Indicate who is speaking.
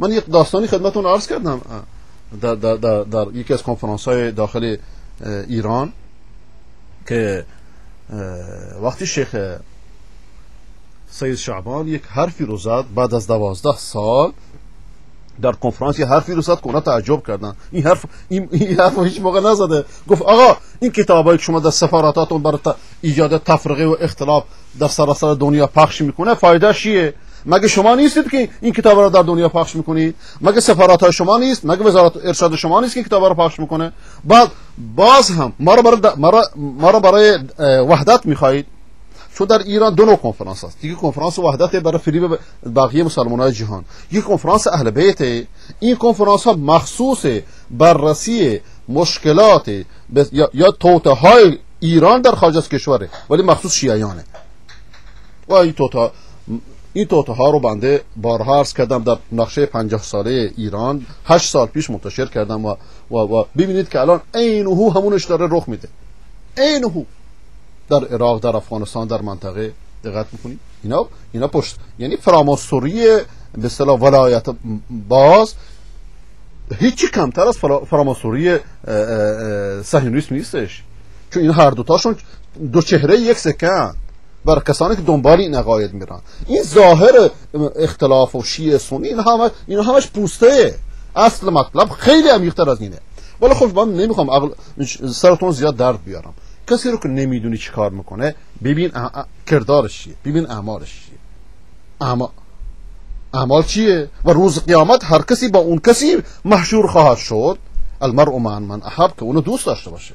Speaker 1: من یک داستانی خدمتون عرض کردم. در, در, در, در یکی از کنفرانس های داخل ایران که وقتی شیخ سید شعبان یک حرفی رو زد بعد از دوازده سال در کنفرانس یه حرفی رو زد که تعجب کردن. این حرف این, این حرف هیچ موقع نزده. گفت آقا این کتابایی که شما در سفاراتاتون برای ایجاد تفرقه و اختلاف در سراسر دنیا پخش می‌کنه فایده چیه؟ مگه شما نیستید که این کتاب رو در دنیا پخش می‌کنید مگه سفارات های شما نیست؟ مگه وزارت ارشاد شما نیست که کتاب رو پخش می‌کنه؟ بعد باز هم ما رو برای, ما برای وحدت می‌خواهید. چون در ایران دو نوع کنفرانس هست. یکی کنفرانس وحدت برای فریب بقیه مسلمان های جهان. یک کنفرانس اهل بیت. این کنفرانس ها مخصوص بررسی مشکلات یا, توته های ایران در خارج از کشوره ولی مخصوص شیعیانه. و این توته این توته ها رو بنده بارها عرض کردم در نقشه پنجاه ساله ایران. هشت سال پیش منتشر کردم و, و, و ببینید که الان عینهو همونش داره رخ میده. عینهو در عراق در افغانستان در منطقه. دقت می‌کنید اینا اینا پشت یعنی فراماسوری به اصطلاح ولایت باز هیچی کمتر از فراماسوری صهیونیسم نیستش. چون این هر دوتاشون دو چهره یک سکن برای کسانی که دنبال این عقاید میرن. این ظاهر اختلاف و شیعه سنی این همه اینا همش پوسته. اصل مطلب خیلی عمیق‌تر از اینه. ولی خب من نمی‌خوام عقل سرتون زیاد درد بیارم. کسی رو که نمی‌دونی چی کار می‌کنه ببین کردارش چیه. ببین اعمالش چیه. اما اعمال چیه؟ و روز قیامت هر کسی با اون کسی محشور خواهد شد. المرء من من احب که اونو دوست داشته باشه.